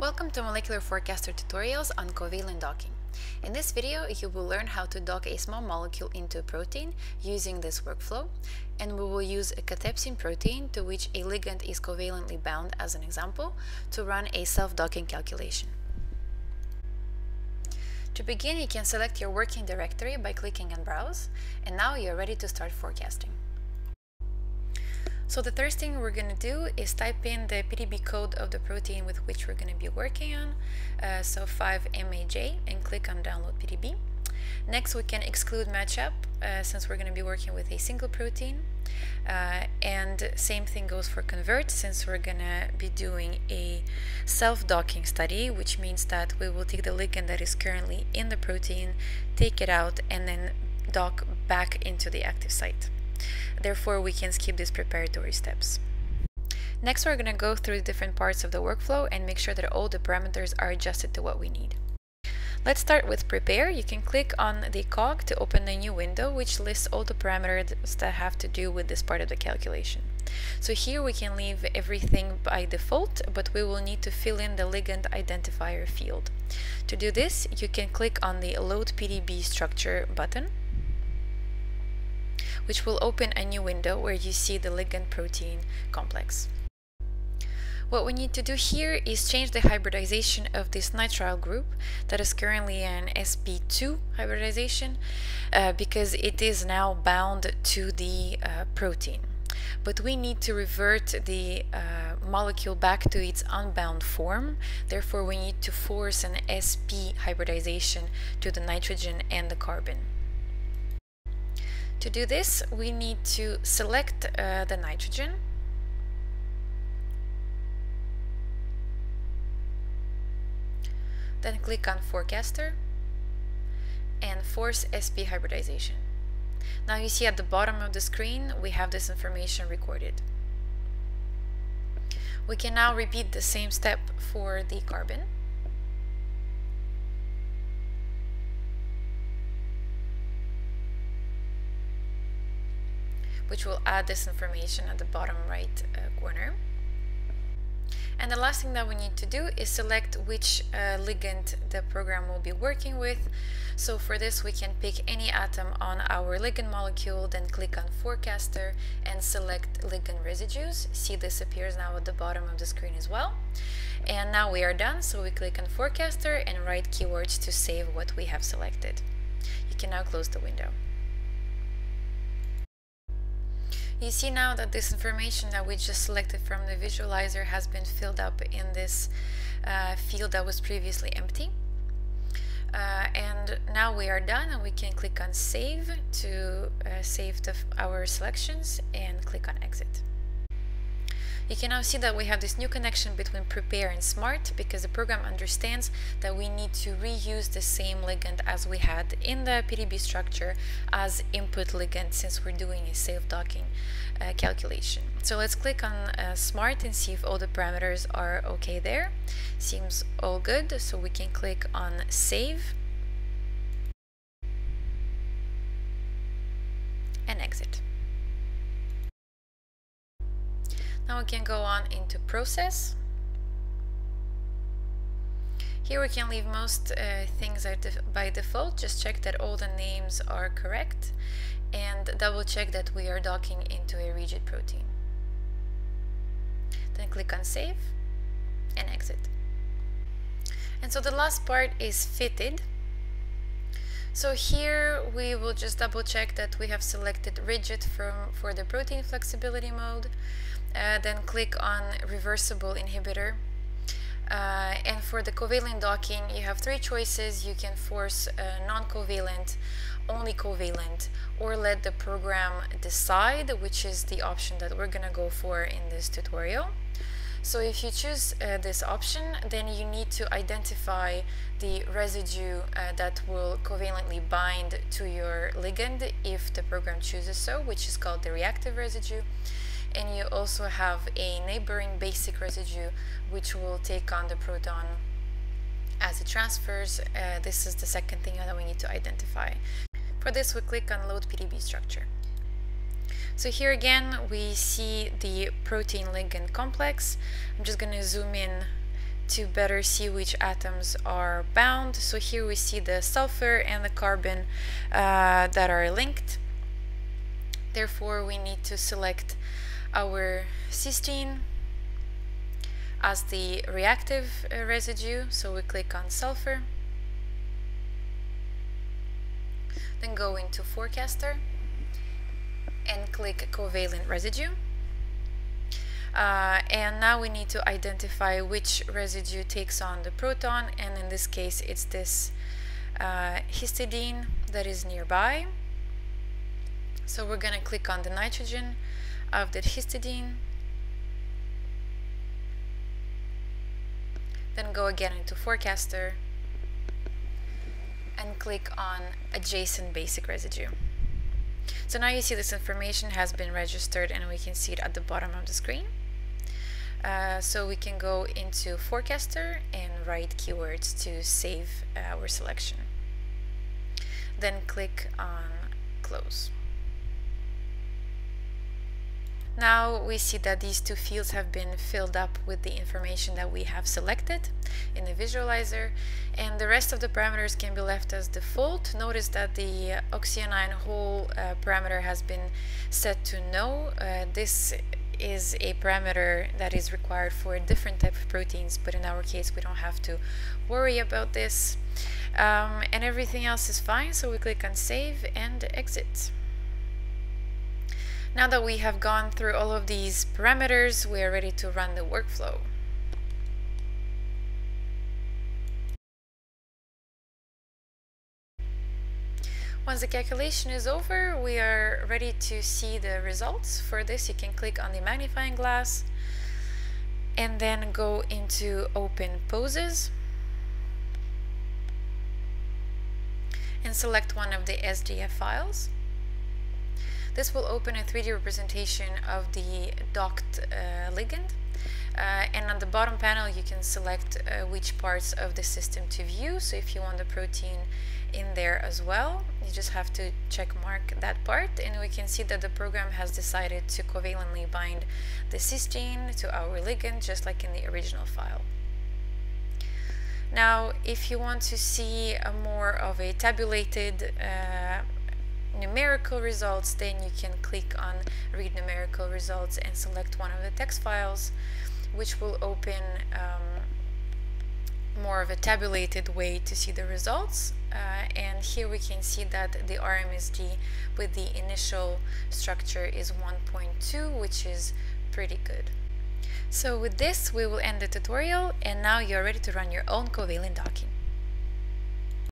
Welcome to Molecular Forecaster tutorials on covalent docking. In this video, you will learn how to dock a small molecule into a protein using this workflow, and we will use a cathepsin protein to which a ligand is covalently bound as an example to run a self-docking calculation. To begin, you can select your working directory by clicking on Browse, and now you're ready to start forecasting. So the first thing we're going to do is type in the PDB code of the protein with which we're going to be working on, uh, so 5MAJ, and click on Download PDB. Next, we can exclude matchup uh, since we're going to be working with a single protein. Uh, and same thing goes for convert since we're going to be doing a self-docking study, which means that we will take the ligand that is currently in the protein, take it out, and then dock back into the active site. Therefore, we can skip these preparatory steps. Next, we're going to go through the different parts of the workflow and make sure that all the parameters are adjusted to what we need. Let's start with prepare. You can click on the cog to open a new window which lists all the parameters that have to do with this part of the calculation. So here we can leave everything by default, but we will need to fill in the ligand identifier field. To do this, you can click on the load PDB structure button which will open a new window where you see the ligand protein complex. What we need to do here is change the hybridization of this nitrile group that is currently an sp2 hybridization uh, because it is now bound to the uh, protein. But we need to revert the uh, molecule back to its unbound form. Therefore, we need to force an sp hybridization to the nitrogen and the carbon. To do this, we need to select uh, the nitrogen. Then click on Forecaster and force SP hybridization. Now you see at the bottom of the screen we have this information recorded. We can now repeat the same step for the carbon. Which will add this information at the bottom right uh, corner. And the last thing that we need to do is select which uh, ligand the program will be working with. So for this we can pick any atom on our ligand molecule, then click on Forecaster and select ligand residues. See this appears now at the bottom of the screen as well. And now we are done, so we click on Forecaster and write keywords to save what we have selected. You can now close the window. You see now that this information that we just selected from the visualizer has been filled up in this uh, field that was previously empty. Uh, and now we are done and we can click on save to uh, save the, our selections and click on exit. You can now see that we have this new connection between prepare and smart because the program understands that we need to reuse the same ligand as we had in the PDB structure as input ligand since we're doing a self-docking uh, calculation. So let's click on uh, smart and see if all the parameters are okay there. Seems all good, so we can click on save and exit. Now we can go on into process. Here we can leave most uh, things by default, just check that all the names are correct and double check that we are docking into a rigid protein. Then click on save and exit. And so the last part is fitted. So here we will just double check that we have selected rigid from, for the protein flexibility mode uh, then click on reversible inhibitor. Uh, and for the covalent docking you have three choices. You can force uh, non-covalent only covalent or let the program decide which is the option that we're gonna go for in this tutorial. So if you choose uh, this option, then you need to identify the residue uh, that will covalently bind to your ligand if the program chooses so, which is called the reactive residue and you also have a neighboring basic residue which will take on the proton as it transfers. Uh, this is the second thing that we need to identify. For this we click on load PDB structure. So here again we see the protein ligand complex. I'm just going to zoom in to better see which atoms are bound. So here we see the sulfur and the carbon uh, that are linked. Therefore, we need to select our cysteine as the reactive uh, residue. So we click on sulfur. Then go into forecaster and click covalent residue. Uh, and now we need to identify which residue takes on the proton and in this case it's this uh, histidine that is nearby. So we're going to click on the nitrogen of the histidine then go again into forecaster and click on adjacent basic residue. So now you see this information has been registered and we can see it at the bottom of the screen. Uh, so we can go into Forecaster and write keywords to save our selection. Then click on Close. Now we see that these two fields have been filled up with the information that we have selected in the visualizer and the rest of the parameters can be left as default. Notice that the oxyanion hole uh, parameter has been set to no. Uh, this is a parameter that is required for different type of proteins but in our case we don't have to worry about this um, and everything else is fine so we click on save and exit. Now that we have gone through all of these parameters, we are ready to run the workflow. Once the calculation is over, we are ready to see the results. For this, you can click on the magnifying glass and then go into open poses and select one of the SDF files. This will open a 3D representation of the docked uh, ligand. Uh, and on the bottom panel you can select uh, which parts of the system to view. So if you want the protein in there as well you just have to check mark that part. And we can see that the program has decided to covalently bind the cysteine to our ligand just like in the original file. Now if you want to see more of a tabulated uh, numerical results, then you can click on read numerical results and select one of the text files, which will open um, more of a tabulated way to see the results. Uh, and here we can see that the RMSD with the initial structure is 1.2, which is pretty good. So with this, we will end the tutorial, and now you're ready to run your own covalent docking.